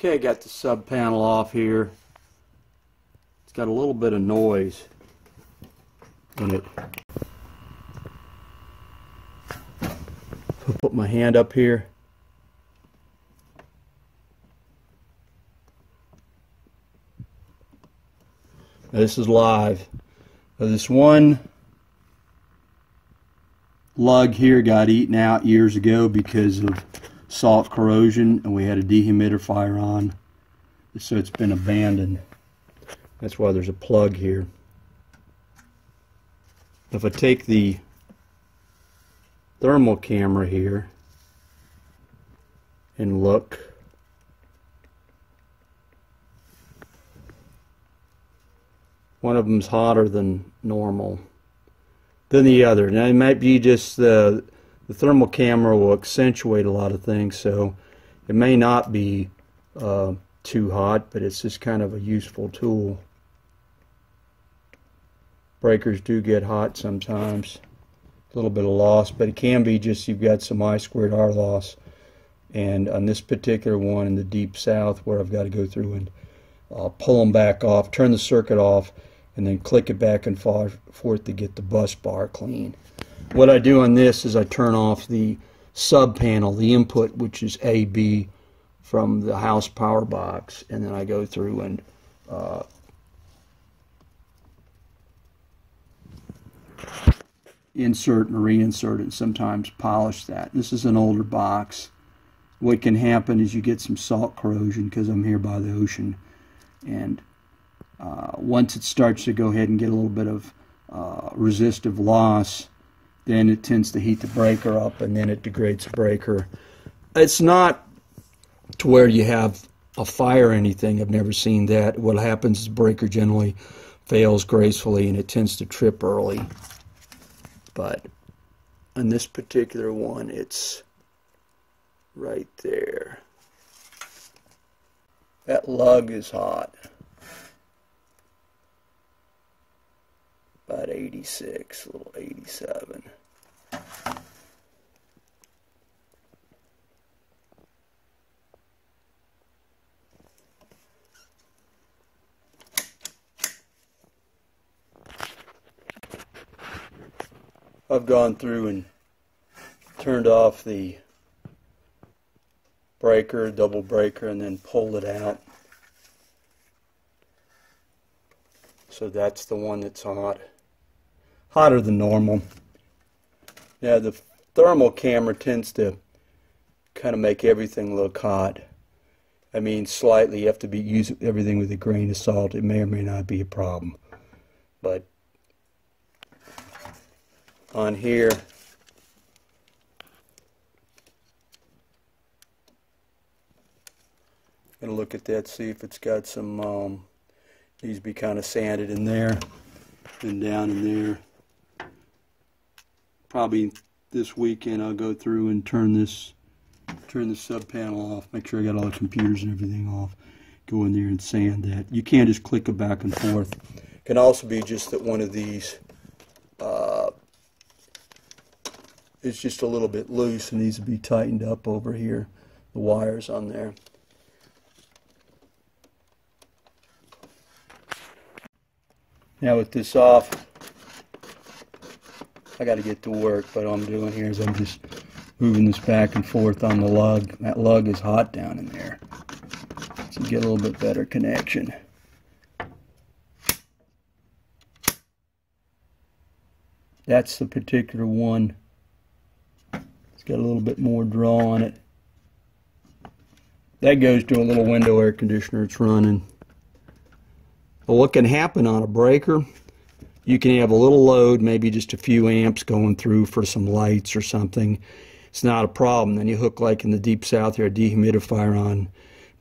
Okay, got the sub panel off here. It's got a little bit of noise in it. Put my hand up here. Now, this is live. Now, this one lug here got eaten out years ago because of salt corrosion and we had a dehumidifier on. So it's been abandoned. That's why there's a plug here. If I take the thermal camera here and look one of them's hotter than normal than the other. Now it might be just the the thermal camera will accentuate a lot of things so it may not be uh, too hot but it's just kind of a useful tool. Breakers do get hot sometimes a little bit of loss but it can be just you've got some I squared R loss. And on this particular one in the deep south where I've got to go through and uh, pull them back off turn the circuit off and then click it back and forth to get the bus bar clean what I do on this is I turn off the sub panel, the input, which is AB from the house power box, and then I go through and uh, insert and reinsert and sometimes polish that. This is an older box. What can happen is you get some salt corrosion because I'm here by the ocean. And uh, once it starts to go ahead and get a little bit of uh, resistive loss, then it tends to heat the breaker up and then it degrades the breaker. It's not to where you have a fire or anything. I've never seen that. What happens is the breaker generally fails gracefully and it tends to trip early. But on this particular one, it's right there. That lug is hot. About 86, a little 87. I've gone through and turned off the breaker, double breaker, and then pulled it out. So that's the one that's hot. Hotter than normal. Now the thermal camera tends to kind of make everything look hot. I mean, slightly. You have to be use everything with a grain of salt. It may or may not be a problem, but on here. Gonna look at that, see if it's got some um, needs to be kind of sanded in there and down in there. Probably this weekend I'll go through and turn this turn the sub panel off, make sure I got all the computers and everything off. Go in there and sand that. You can't just click it back and forth. Can also be just that one of these uh, it's just a little bit loose and needs to be tightened up over here. The wires on there. Now with this off, I got to get to work, but all I'm doing here is I'm just moving this back and forth on the lug. That lug is hot down in there. So get a little bit better connection. That's the particular one It's got a little bit more draw on it. That goes to a little window air conditioner it's running. But what can happen on a breaker, you can have a little load, maybe just a few amps going through for some lights or something. It's not a problem. Then you hook like in the deep south here a dehumidifier on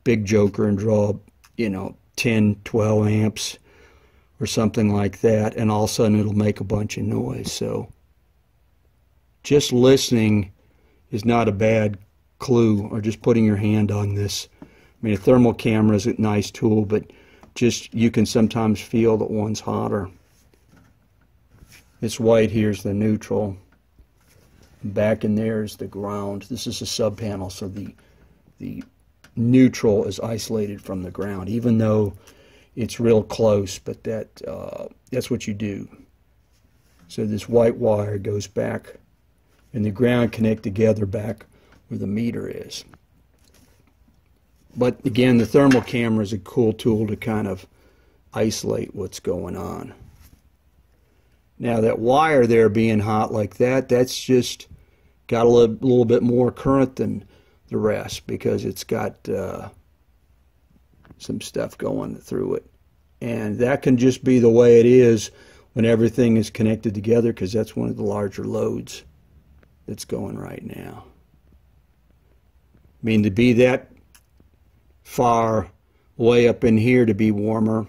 big joker and draw, you know, 10, 12 amps or something like that and all of a sudden it'll make a bunch of noise. So just listening is not a bad clue or just putting your hand on this. I mean, a thermal camera is a nice tool, but just you can sometimes feel that one's hotter. This white here is the neutral. Back in there is the ground. This is a sub panel, so the the neutral is isolated from the ground, even though it's real close, but that uh, that's what you do. So this white wire goes back and the ground connect together back where the meter is. But again, the thermal camera is a cool tool to kind of isolate what's going on. Now that wire there being hot like that, that's just got a little, little bit more current than the rest because it's got uh, some stuff going through it. And that can just be the way it is when everything is connected together because that's one of the larger loads that's going right now. I mean, to be that far way up in here to be warmer,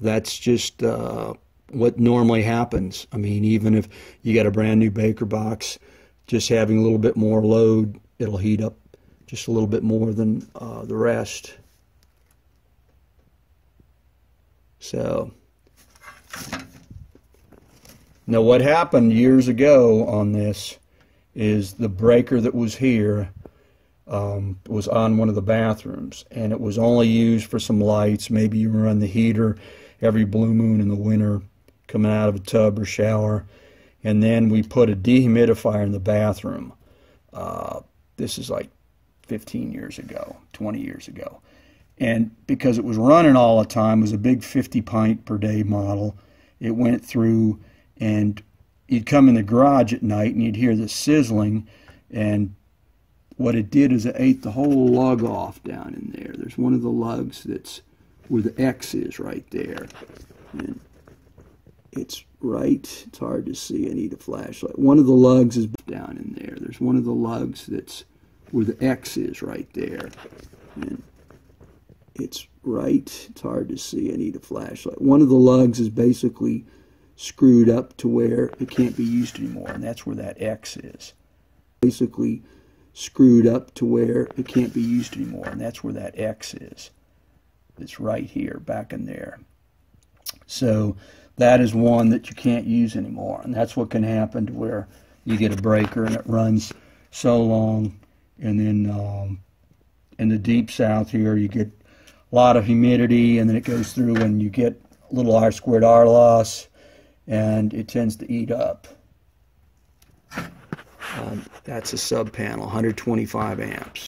that's just uh, what normally happens. I mean, even if you got a brand new Baker box, just having a little bit more load, it'll heat up just a little bit more than uh, the rest. So, now what happened years ago on this is the breaker that was here um, was on one of the bathrooms, and it was only used for some lights. Maybe you run the heater every blue moon in the winter, coming out of a tub or shower. And then we put a dehumidifier in the bathroom. Uh, this is like 15 years ago, 20 years ago. And because it was running all the time, it was a big 50 pint per day model. It went through, and you'd come in the garage at night and you'd hear the sizzling. And what it did is it ate the whole lug off down in there. There's one of the lugs that's where the X is right there. And it's right, it's hard to see. I need a flashlight. One of the lugs is down in there. There's one of the lugs that's where the X is right there. And it's right, it's hard to see. I need a flashlight. One of the lugs is basically screwed up to where it can't be used anymore, and that's where that X is. Basically screwed up to where it can't be used anymore, and that's where that X is. It's right here, back in there. So that is one that you can't use anymore, and that's what can happen to where you get a breaker and it runs so long, and then um, in the deep south here you get a lot of humidity, and then it goes through and you get a little R squared R loss, and it tends to eat up. Um, that's a sub panel, 125 amps.